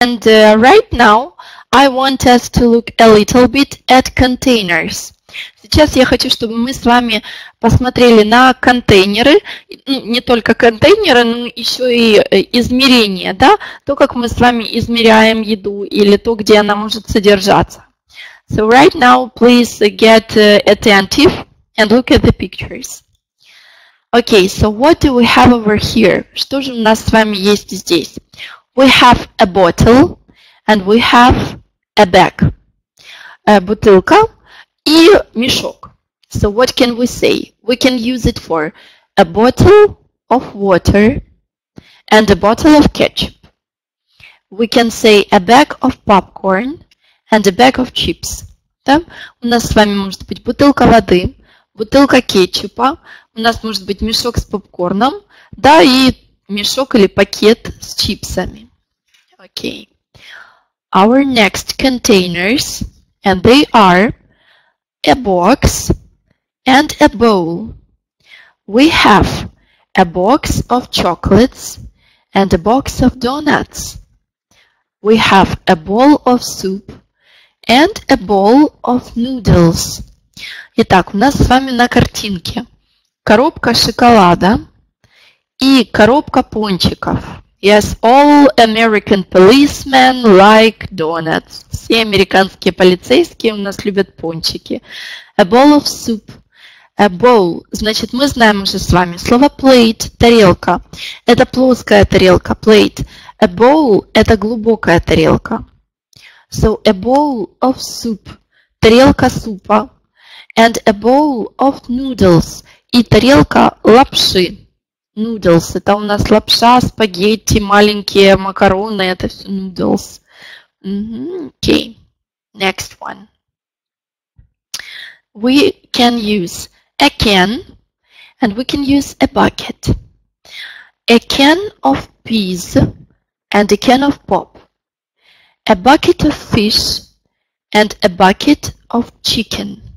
And uh, right now, I want us to look a little bit at containers. Сейчас я хочу, чтобы мы с вами посмотрели на контейнеры, ну, не только контейнеры, но еще и э, измерения, да, то, как мы с вами измеряем еду или то, где она может содержаться. So right now, please get uh, attentive and look at the pictures. Okay, so what do we have over here? Что же у нас с вами есть здесь? We have a bottle and we have a bag. Uh, бутылка и мешок. So what can we say? We can use it for a bottle of water and a bottle of ketchup. We can say a bag of popcorn and a bag of chips. Да? У нас с вами может быть бутылка воды, бутылка кетчупа, у нас может быть мешок с попкорном, да, и мешок или пакет с чипсами. Okay. Our next containers, and they are a box and a bowl. We have a box of chocolates and a box of donuts. We have a bowl of soup and a bowl of noodles. Итак, у нас с вами на картинке коробка шоколада и коробка пончиков. Yes, all American policemen like donuts. Все американские полицейские у нас любят пончики. A bowl of soup. A bowl. Значит, мы знаем уже с вами слово plate, тарелка. Это плоская тарелка, plate. A bowl – это глубокая тарелка. So, a bowl of soup. Тарелка супа. And a bowl of noodles. И тарелка лапши. Noodles. Это у нас лапша, спагетти, маленькие макароны. Это все noodles. Mm -hmm. Okay. Next one. We can use a can and we can use a bucket. A can of peas and a can of pop. A bucket of fish and a bucket of chicken.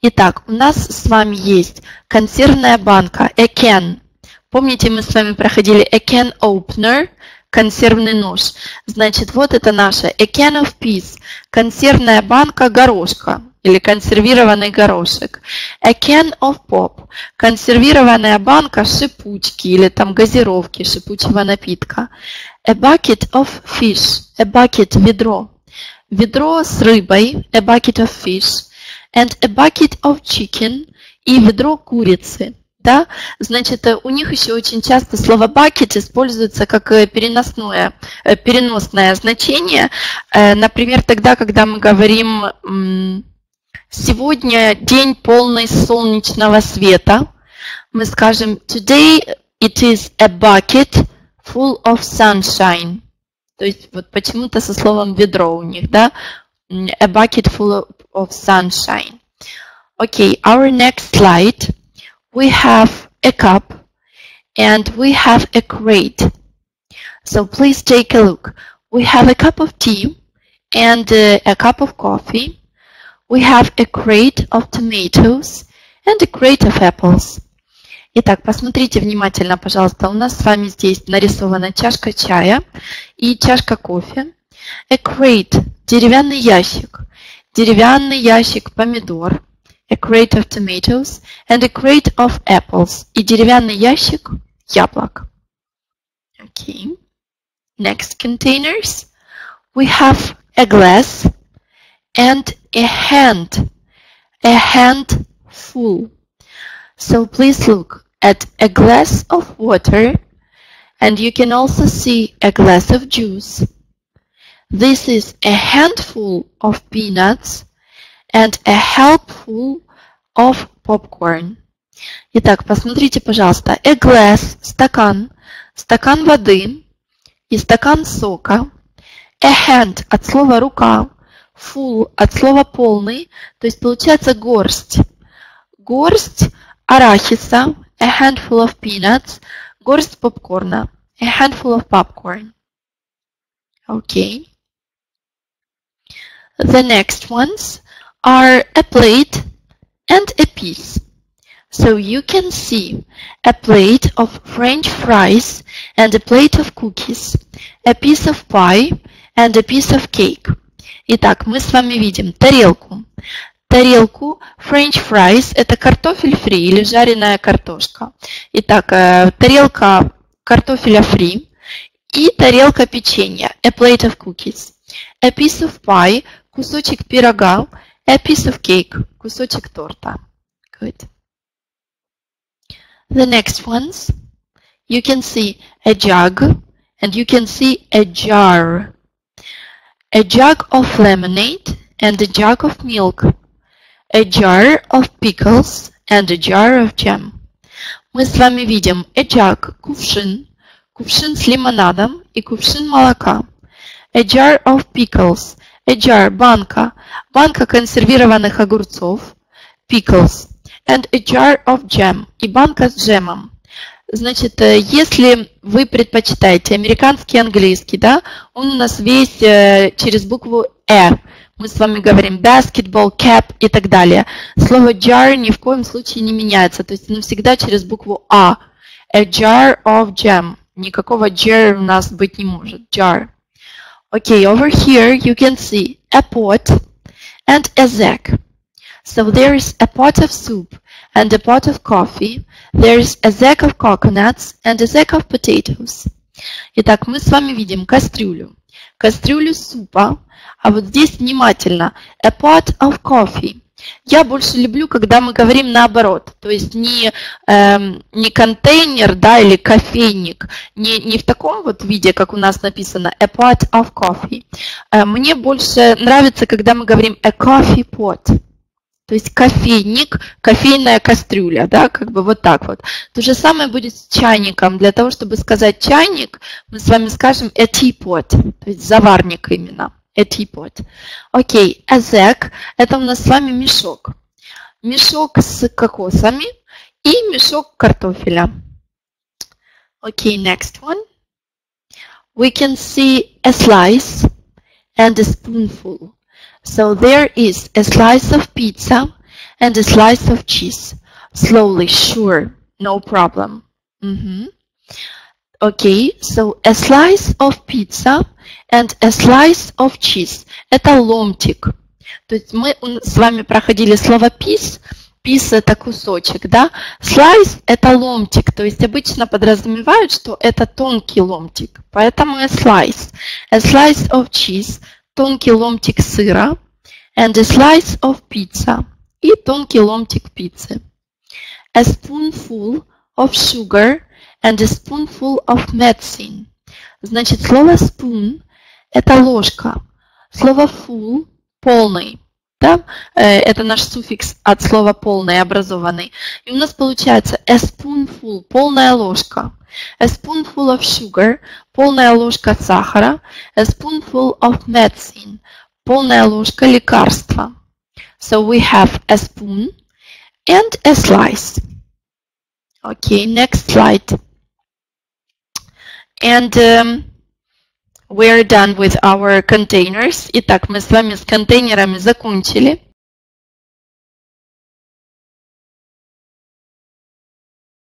Итак, у нас с вами есть консервная банка, a can. Помните, мы с вами проходили a can opener, консервный нож. Значит, вот это наша a can of peas, консервная банка горошка или консервированный горошек. A can of pop, консервированная банка шипучки или там газировки, шипучего напитка. A bucket of fish, a bucket – ведро. Ведро с рыбой, a bucket of fish and a bucket of chicken и ведро курицы. Да? Значит, у них еще очень часто слово bucket используется как переносное, переносное значение. Например, тогда, когда мы говорим «сегодня день полный солнечного света», мы скажем «today it is a bucket full of sunshine». То есть вот почему-то со словом ведро у них, да, a bucket full of, of sunshine. Okay, our next slide, we have a cup and we have a crate. So please take a look. We have a cup of tea and uh, a cup of coffee. We have a crate of tomatoes and a crate of apples. Итак, посмотрите внимательно, пожалуйста. У нас с вами здесь нарисована чашка чая и чашка кофе. A crate – деревянный ящик. Деревянный ящик помидор. A crate of tomatoes and a crate of apples. И деревянный ящик яблок. Okay. Next containers. We have a glass and a hand. A hand full. So please look at a glass of water and you can also see a glass of juice. This is a handful of peanuts and a helpful of popcorn. Итак, посмотрите, пожалуйста. A glass – стакан, стакан воды и стакан сока. A hand – от слова рука. Full – от слова полный. То есть получается горсть. Горсть арахиса. A handful of peanuts. Горсть попкорна. A handful of popcorn. Okay. The next ones are a plate and a piece. So you can see a plate of french fries and a plate of cookies, a piece of pie and a piece of cake. Итак, мы с вами видим тарелку. Тарелку french fries – это картофель фри или жареная картошка. Итак, тарелка картофеля фри и тарелка печенья – a plate of cookies. A piece of pie – кусочек пирога, a piece of cake – кусочек торта. Good. The next ones, you can see a jug and you can see a jar. A jug of lemonade and a jug of milk. A jar of pickles and a jar of jam. Мы с вами видим a jug – кувшин, кувшин с лимонадом и кувшин молока. A jar of pickles – a jar – банка, банка консервированных огурцов. Pickles and a jar of jam и банка с джемом. Значит, если вы предпочитаете американский английский, да, он у нас весь через букву «э». Мы с вами говорим basketball, cap и так далее. Слово jar ни в коем случае не меняется, то есть оно всегда через букву «а». A jar of jam. Никакого jar у нас быть не может. Jar. Okay, over here you can see a pot and a sack. So there is a pot of soup and a pot of coffee. There is a sack of coconuts and a sack of potatoes. Итак, мы с вами видим кастрюлю. Кастрюлю супа. А вот здесь внимательно. A pot of coffee. Я больше люблю, когда мы говорим наоборот, то есть не, эм, не контейнер да, или кофейник, не, не в таком вот виде, как у нас написано a pot of coffee. Э, мне больше нравится, когда мы говорим a coffee pot. То есть кофейник, кофейная кастрюля, да, как бы вот так вот. То же самое будет с чайником. Для того, чтобы сказать чайник, мы с вами скажем a teapot, то есть заварник именно. A teapot. Окей, a sack – это у нас с вами мешок. Мешок с кокосами и мешок картофеля. Окей, next one. We can see a slice and a spoonful. So there is a slice of pizza and a slice of cheese. Slowly, sure, no problem. Mm -hmm. Okay, so a slice of pizza and a slice of cheese. Это ломтик. То есть мы с вами проходили слово piece. Piece это кусочек, да? Slice это ломтик. То есть обычно подразумевают, что это тонкий ломтик. Поэтому a slice. A slice of cheese – тонкий ломтик сыра and a slice of pizza и тонкий ломтик пиццы. A spoonful of sugar and a spoonful of medicine. Значит, слово spoon – это ложка. Слово full – полный. Да? Это наш суффикс от слова полный, образованный. И у нас получается a spoonful – полная ложка. A spoonful of sugar – полная ложка сахара. A spoonful of medicine – полная ложка лекарства. So we have a spoon and a slice. Okay, next slide. And um, we're done with our containers. Итак, мы с вами с контейнерами закончили.